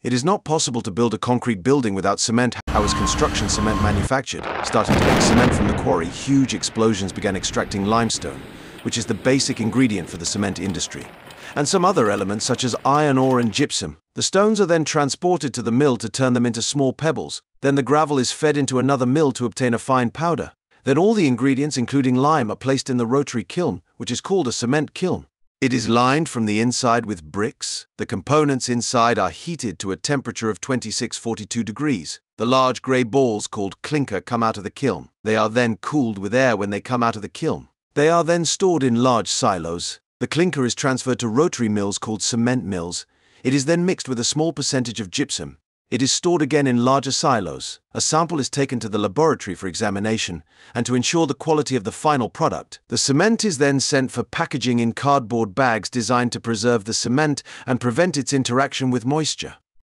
It is not possible to build a concrete building without cement. How is construction cement manufactured? Starting to make cement from the quarry, huge explosions began extracting limestone, which is the basic ingredient for the cement industry, and some other elements such as iron ore and gypsum. The stones are then transported to the mill to turn them into small pebbles. Then the gravel is fed into another mill to obtain a fine powder. Then all the ingredients, including lime, are placed in the rotary kiln, which is called a cement kiln. It is lined from the inside with bricks. The components inside are heated to a temperature of 26-42 degrees. The large grey balls called clinker come out of the kiln. They are then cooled with air when they come out of the kiln. They are then stored in large silos. The clinker is transferred to rotary mills called cement mills. It is then mixed with a small percentage of gypsum. It is stored again in larger silos. A sample is taken to the laboratory for examination, and to ensure the quality of the final product, the cement is then sent for packaging in cardboard bags designed to preserve the cement and prevent its interaction with moisture.